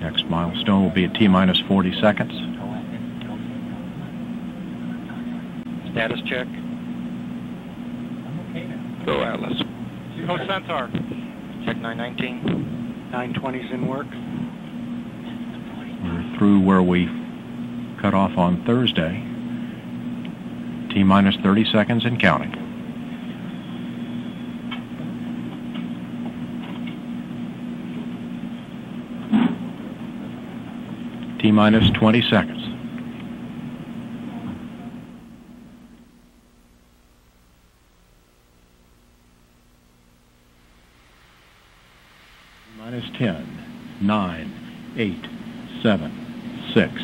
Next milestone will be at T minus 40 seconds. Status check. Go Atlas. Go Centaur. Check 919. 920's in work. We're through where we cut off on Thursday. T minus 30 seconds and counting. Minus 20 seconds. Minus 10, 9, 8, 7, 6,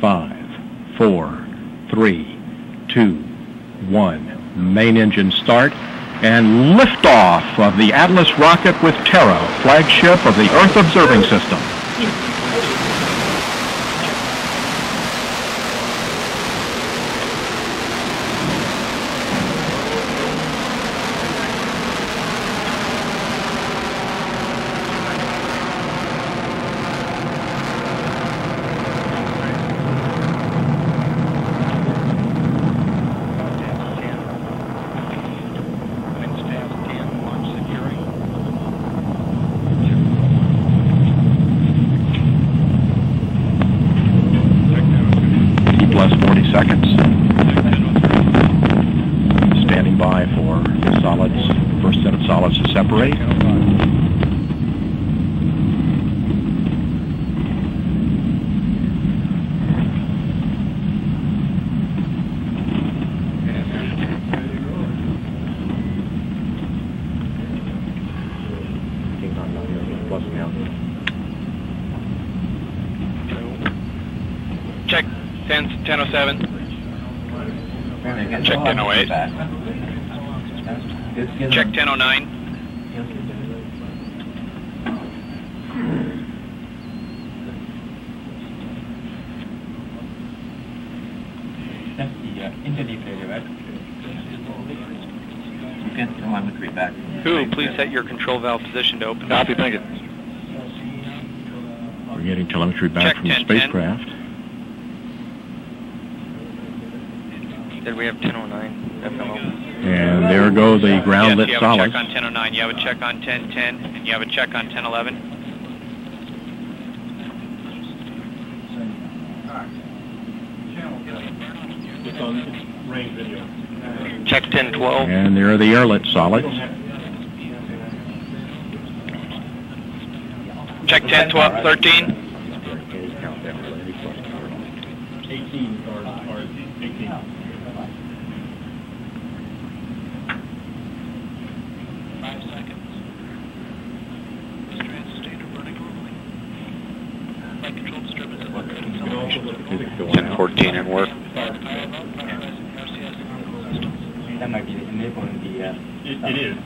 5, 4, 3, 2, 1. Main engine start and liftoff of the Atlas rocket with Terra, flagship of the Earth Observing System. T plus 40 seconds. Standing by for the solids, first set of solids to separate. Check 10, 1007. Check 1008. Check 1009. That's the uh, interdeplator, right? You can telemetry back. Who, please set your control valve position to open. Copy, thank you. We're getting telemetry back Check from the 10, 10. spacecraft. Did we have 1009 FMO? And there go the ground lit yes, you have solids. a check on 1009, you have a check on 1010, and you have a check on 1011. It's on range video. Check 1012. And there are the airlit solids. Check 10, 12, 13. 18 or, or 18. Five seconds. Strand sustainer running normally. Flight control disturbances. You can also look at the 1014 in work. That might be enabling the. Uh, It, it is.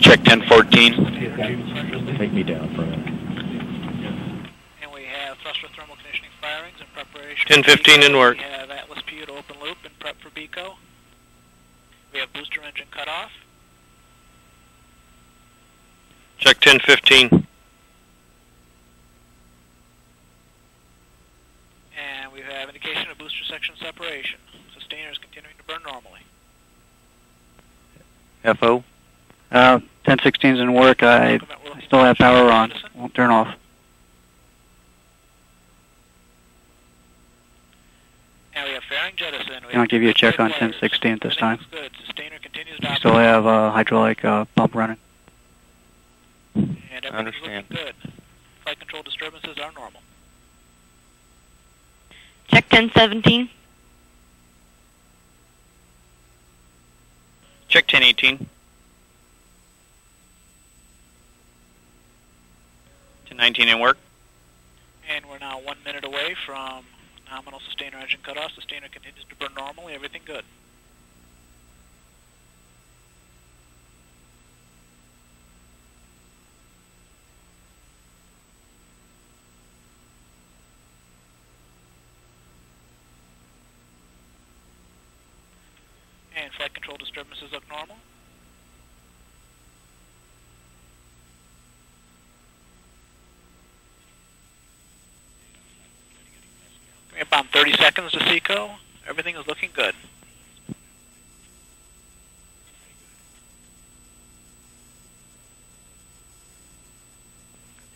Check 1014. Take me down for a minute. And we have thruster thermal conditioning firings in preparation. 10-15 in work. We have Atlas P to open loop and prep for BECO. We have booster engine cut off. Check 1015. And we have indication of booster section separation. Sustainer is continuing to burn normally. FO? Uh, 1016's in work. I I still have power on. Won't turn off. And we have fairing jettison. We Can I have give you a check on 1016 at this time? looks good. Sustainer continues to I still operate. have uh, hydraulic uh, pump running. And everything's Understand. good. Flight control disturbances are normal. Check 1017. 1018. 1019 in work. And we're now one minute away from nominal sustainer engine cutoff. Sustainer continues to burn normally. Everything good. flight control disturbances look normal? Bring up on 30 seconds to Seco. Everything is looking good.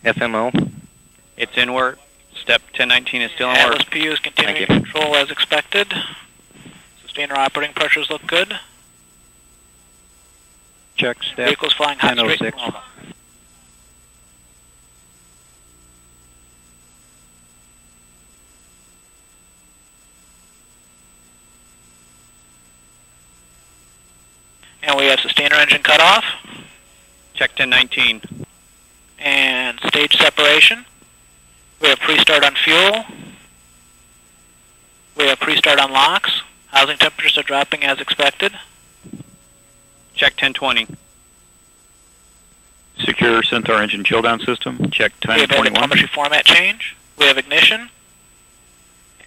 FMO. It's in work. Step 1019 is still in work. PU is continuing control as expected. Sustainer operating pressures look good. Check step Vehicle's flying high straight 1006. normal. And we have sustainer engine cutoff Check 1019. and stage separation. We have pre-start on fuel. We have pre-start on LOX. Housing temperatures are dropping as expected. Check 1020. Secure Centaur engine chill down system. Check We have 1021. telemetry format change. We have ignition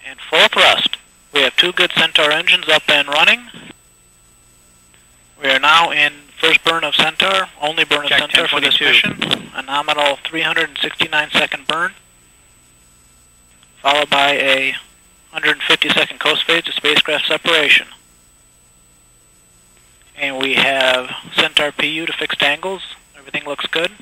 and full thrust. We have two good Centaur engines up and running. We are now in first burn of Centaur, only burn of Centaur for this mission. A nominal 369 second burn, followed by a 150 second coast phase to spacecraft separation. And we have Centaur PU to fixed angles. Everything looks good.